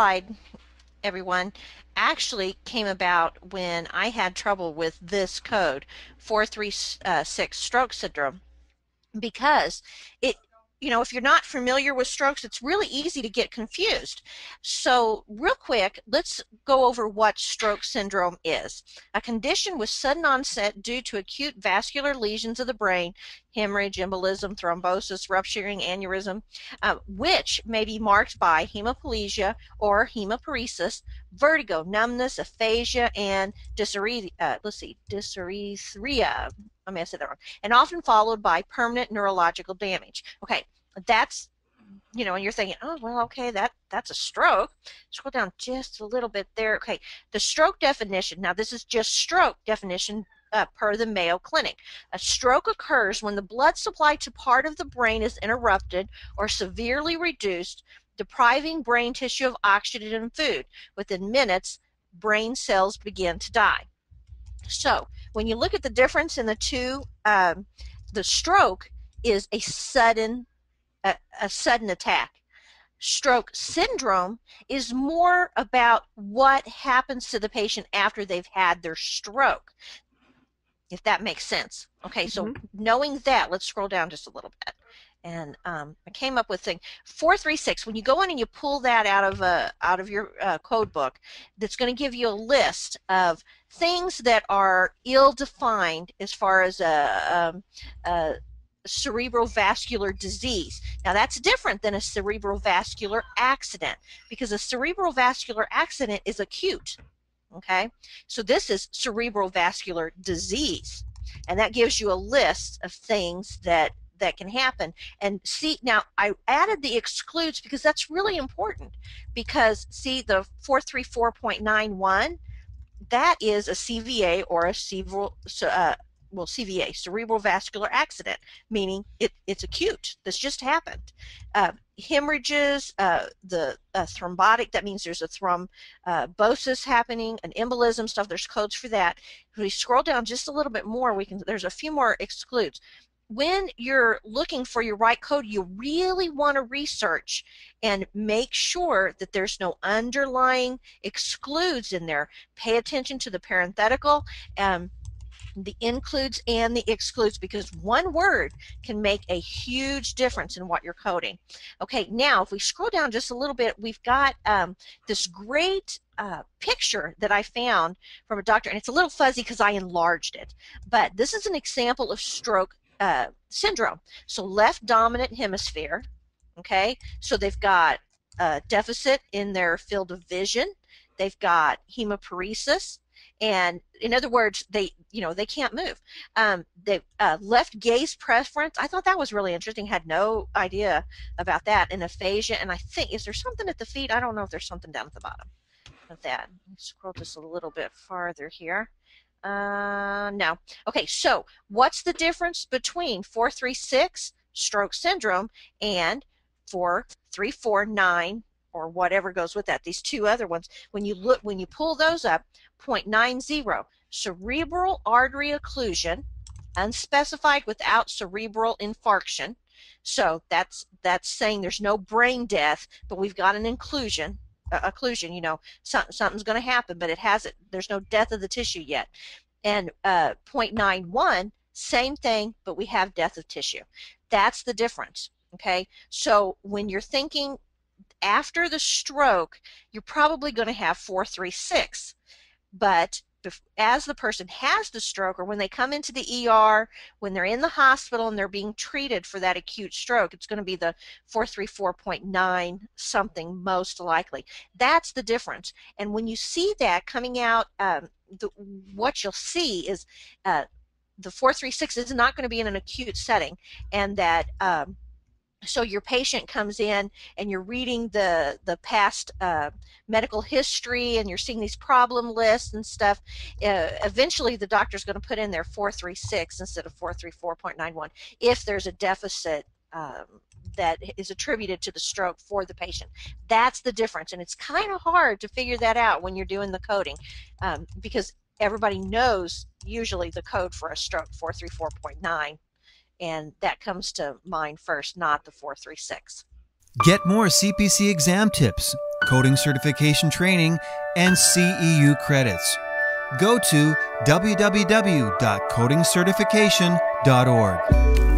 slide, everyone, actually came about when I had trouble with this code, 436 uh, stroke syndrome, because it you know, if you're not familiar with strokes, it's really easy to get confused. So, real quick, let's go over what stroke syndrome is. A condition with sudden onset due to acute vascular lesions of the brain, hemorrhage, embolism, thrombosis, rupturing aneurysm, uh, which may be marked by hemiplegia or hemiparesis, vertigo, numbness, aphasia, and dysarthria. Uh, let's see, dysarthria I may have said that wrong, and often followed by permanent neurological damage. Okay, that's you know, and you're thinking, oh well, okay, that that's a stroke. Scroll down just a little bit there. Okay, the stroke definition. Now this is just stroke definition uh, per the Mayo Clinic. A stroke occurs when the blood supply to part of the brain is interrupted or severely reduced, depriving brain tissue of oxygen and food. Within minutes, brain cells begin to die. So, when you look at the difference in the two, um, the stroke is a sudden, a, a sudden attack. Stroke syndrome is more about what happens to the patient after they've had their stroke, if that makes sense. Okay, so mm-hmm. knowing that, let's scroll down just a little bit and um, I came up with thing 436. When you go in and you pull that out of a out of your uh, code book, that's going to give you a list of things that are ill-defined as far as a, um, a cerebrovascular disease. Now that's different than a cerebrovascular accident because a cerebrovascular accident is acute. Okay, so this is cerebrovascular disease, and that gives you a list of things that that can happen. And see, now I added the excludes because that's really important because see the 434.91, that is a CVA or a cerebral, uh, well, CVA, cerebral vascular accident, meaning it, it's acute. This just happened. Uh, hemorrhages, uh, the uh, thrombotic, that means there's a thrombosis happening, an embolism stuff, there's codes for that. If we scroll down just a little bit more, we can, there's a few more excludes when you're looking for your right code, you really want to research and make sure that there's no underlying excludes in there. Pay attention to the parenthetical, um, the includes and the excludes because one word can make a huge difference in what you're coding. Okay, now if we scroll down just a little bit, we've got um, this great uh, picture that I found from a doctor, and it's a little fuzzy because I enlarged it. But this is an example of stroke uh, syndrome. So left dominant hemisphere, okay, so they've got a deficit in their field of vision. They've got hemiparesis, and in other words, they you know they can't move. Um, they uh, left gaze preference. I thought that was really interesting. Had no idea about that. And aphasia, and I think is there something at the feet? I don't know if there's something down at the bottom of that. Scroll just a little bit farther here. Uh, no. Okay, so what's the difference between 436 stroke syndrome and 4349 or whatever goes with that? These two other ones. When you look, when you pull those up, 0.90 cerebral artery occlusion, unspecified without cerebral infarction. So that's that's saying there's no brain death, but we've got an inclusion occlusion. You know, some, something's going to happen, but it hasn't. There's no death of the tissue yet. And uh, 0.91, same thing, but we have death of tissue. That's the difference. Okay, so when you're thinking after the stroke, you're probably going to have 436, but as the person has the stroke or when they come into the ER, when they're in the hospital and they're being treated for that acute stroke, it's going to be the 434.9 something most likely. That's the difference. And when you see that coming out, um, the, what you'll see is uh, the 436 is not going to be in an acute setting and that um, so your patient comes in and you're reading the the past uh, medical history and you're seeing these problem lists and stuff uh, eventually the doctor's going to put in their 436 instead of 434.91 if there's a deficit um, that is attributed to the stroke for the patient. That's the difference and it's kind of hard to figure that out when you're doing the coding um, because everybody knows usually the code for a stroke 434.9 and that comes to mind first, not the 436. Get more CPC exam tips, coding certification training, and CEU credits. Go to www.codingcertification.org.